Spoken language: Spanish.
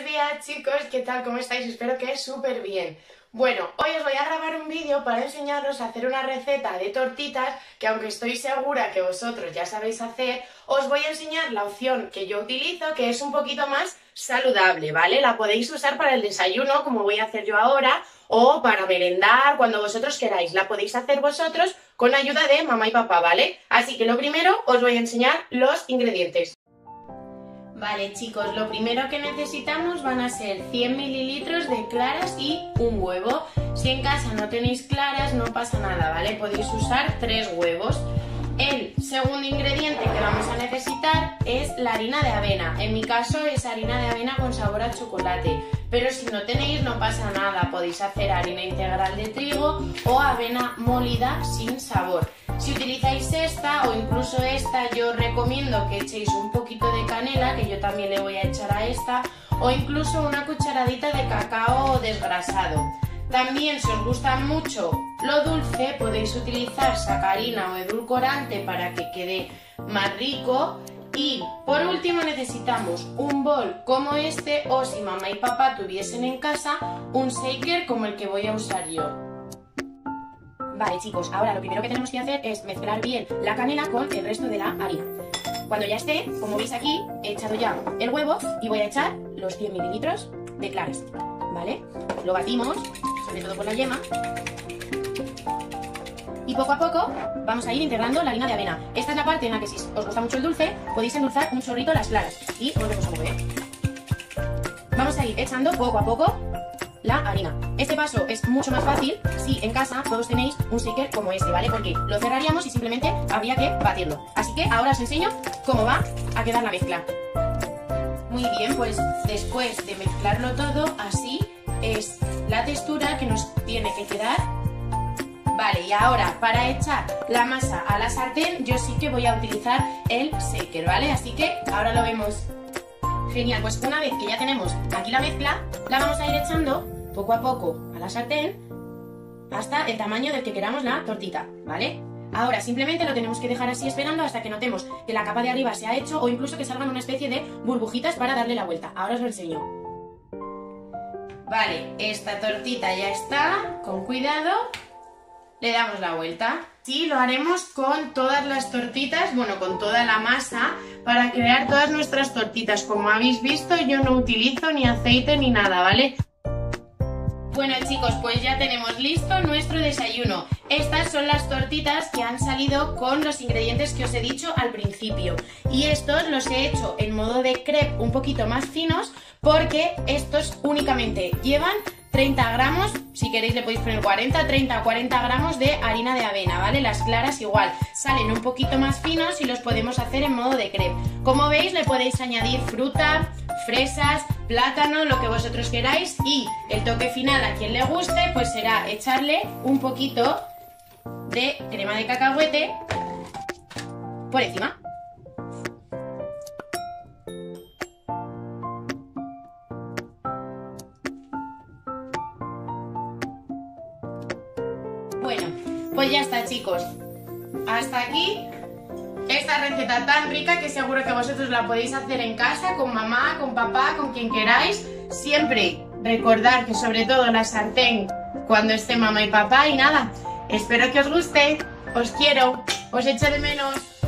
Buenos días chicos, ¿qué tal? ¿Cómo estáis? Espero que súper bien. Bueno, hoy os voy a grabar un vídeo para enseñaros a hacer una receta de tortitas que aunque estoy segura que vosotros ya sabéis hacer, os voy a enseñar la opción que yo utilizo que es un poquito más saludable, ¿vale? La podéis usar para el desayuno como voy a hacer yo ahora o para merendar cuando vosotros queráis. La podéis hacer vosotros con ayuda de mamá y papá, ¿vale? Así que lo primero os voy a enseñar los ingredientes. Vale chicos, lo primero que necesitamos van a ser 100 mililitros de claras y un huevo. Si en casa no tenéis claras no pasa nada, ¿vale? Podéis usar tres huevos. Segundo ingrediente que vamos a necesitar es la harina de avena. En mi caso es harina de avena con sabor a chocolate. Pero si no tenéis no pasa nada, podéis hacer harina integral de trigo o avena molida sin sabor. Si utilizáis esta o incluso esta, yo recomiendo que echéis un poquito de canela, que yo también le voy a echar a esta, o incluso una cucharadita de cacao desgrasado. También, si os gusta mucho lo dulce, podéis utilizar sacarina o edulcorante para que quede más rico. Y por último necesitamos un bol como este o si mamá y papá tuviesen en casa un shaker como el que voy a usar yo. Vale chicos, ahora lo primero que tenemos que hacer es mezclar bien la canela con el resto de la harina. Cuando ya esté, como veis aquí, he echado ya el huevo y voy a echar los 100 mililitros de claras, ¿vale? Lo batimos, sobre todo con la yema. Y poco a poco vamos a ir integrando la harina de avena. Esta es la parte en la que si os gusta mucho el dulce, podéis endulzar un chorrito las claras. Y volvemos a mover. Vamos a ir echando poco a poco la harina. Este paso es mucho más fácil si en casa todos tenéis un shaker como este, ¿vale? Porque lo cerraríamos y simplemente habría que batirlo. Así que ahora os enseño cómo va a quedar la mezcla. Muy bien, pues después de mezclarlo todo, así es la textura que nos tiene que quedar. Vale, y ahora para echar la masa a la sartén, yo sí que voy a utilizar el shaker, ¿vale? Así que ahora lo vemos. Genial, pues una vez que ya tenemos aquí la mezcla, la vamos a ir echando poco a poco a la sartén hasta el tamaño del que queramos la tortita, ¿vale? Ahora simplemente lo tenemos que dejar así esperando hasta que notemos que la capa de arriba se ha hecho o incluso que salgan una especie de burbujitas para darle la vuelta. Ahora os lo enseño. Vale, esta tortita ya está, con cuidado, le damos la vuelta. Sí, lo haremos con todas las tortitas, bueno, con toda la masa, para crear todas nuestras tortitas. Como habéis visto, yo no utilizo ni aceite ni nada, ¿vale? Bueno chicos, pues ya tenemos listo nuestro desayuno. Estas son las tortitas que han salido con los ingredientes que os he dicho al principio. Y estos los he hecho en modo de crepe un poquito más finos porque estos únicamente llevan 30 gramos, si queréis le podéis poner 40, 30 o 40 gramos de harina de avena, ¿vale? Las claras igual, salen un poquito más finos y los podemos hacer en modo de crepe. Como veis le podéis añadir fruta, fresas, plátano, lo que vosotros queráis y el toque final a quien le guste pues será echarle un poquito de crema de cacahuete por encima. Bueno, pues ya está chicos. Hasta aquí esta receta tan rica que seguro que vosotros la podéis hacer en casa, con mamá, con papá, con quien queráis. Siempre recordar que sobre todo la sartén cuando esté mamá y papá y nada. Espero que os guste, os quiero, os echo de menos.